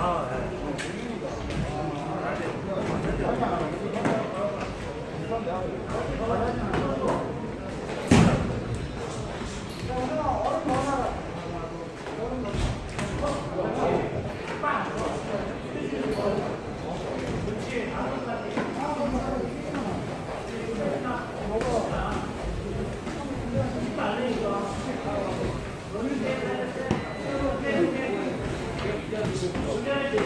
아, 네. 우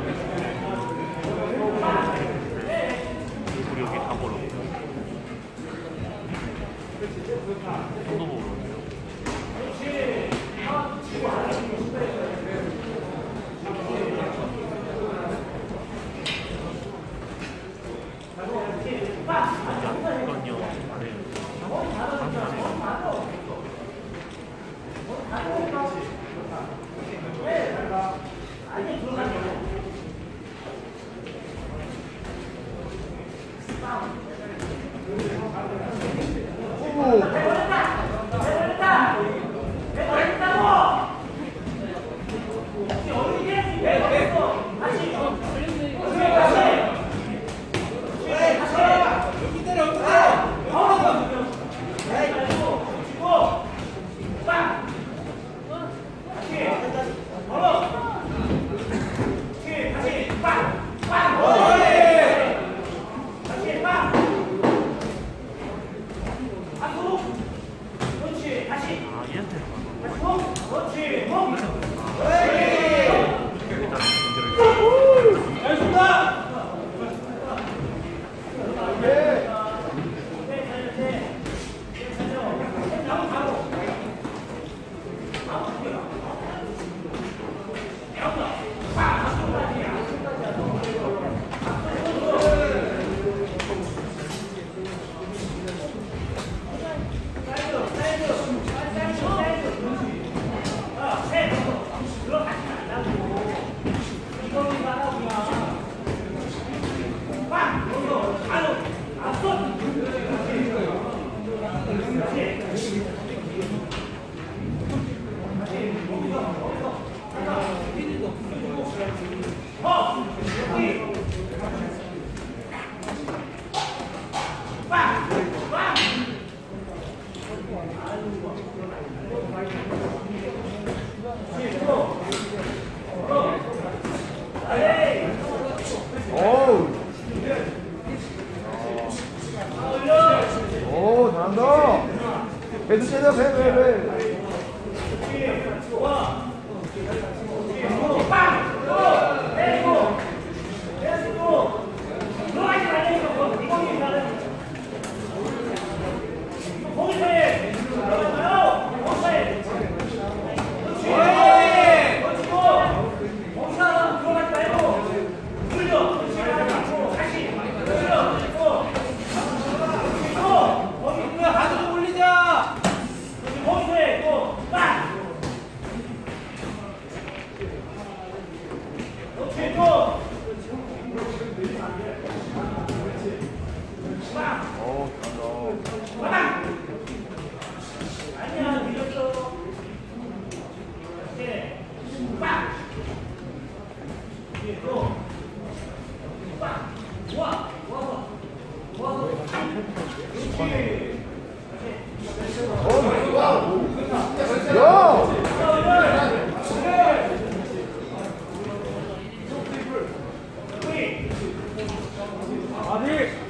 리 여기 다 벌어. 손도 먹으러 오네요. 이건요. 네. 아, 얘한테 일단 문제를 오우. 오, 잘한다. 배도 세다, 배, 배, 배. 悪い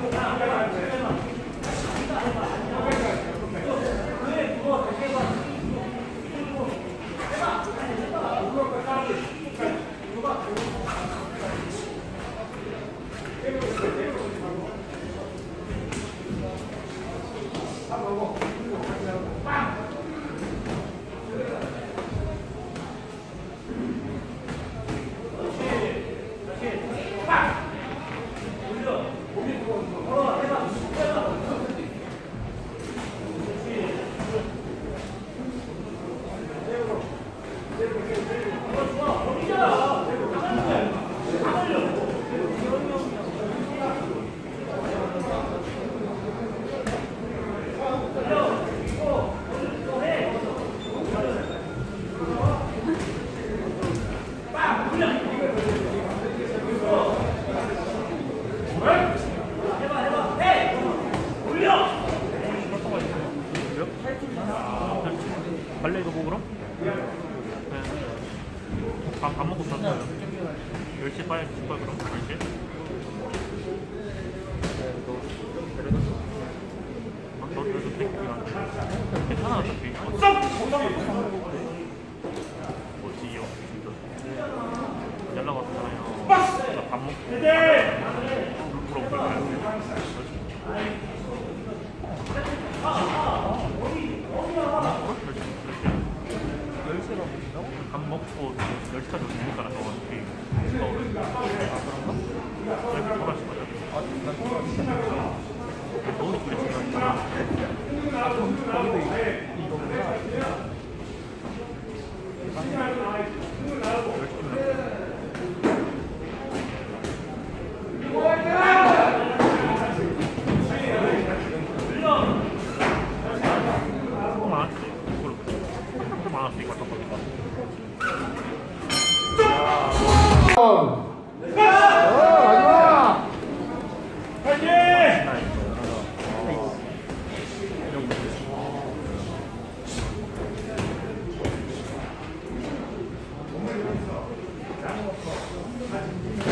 감사합니다. 10시 빨리 줄 거야, 그럼? 10시? 아, 너 그래도 되게 괜찮아, 어차피. 뭐지요? 연락 왔잖아요. 나밥 먹고. 물어볼 거야. 밥 먹고 10시까지 오는 거라 저 어차피 서울은 아 그런가? 여기 돌 아 何?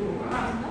Wow.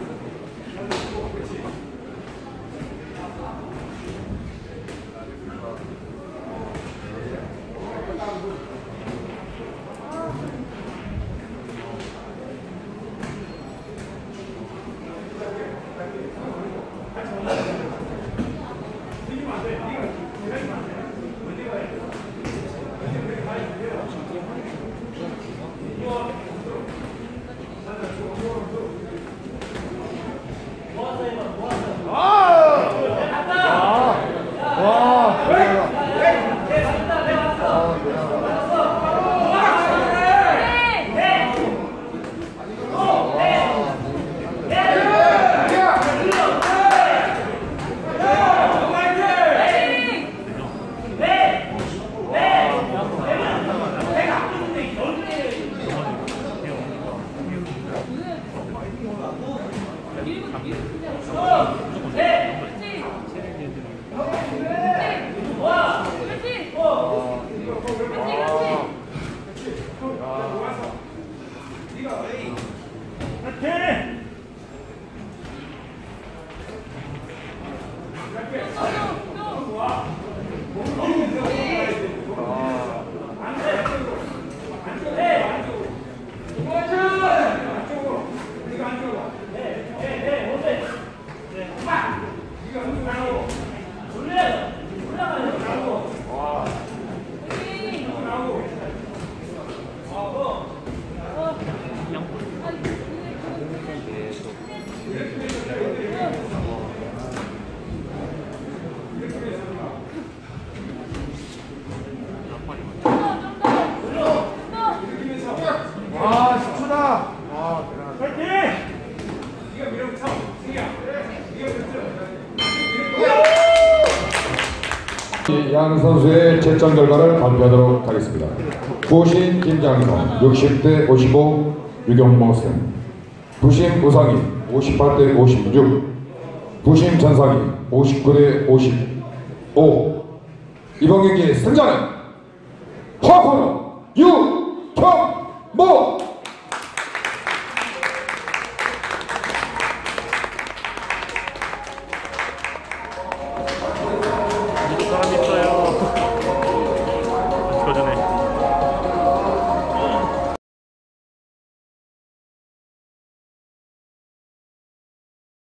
감기 양 선수의 채점 결과를 발표하도록 하겠습니다. 부신 김장성 60대 55 유경모 쌤. 부심 우상이 58대 56 부심 전상이 59대 55 이번 경기 승자는 파코너 유경모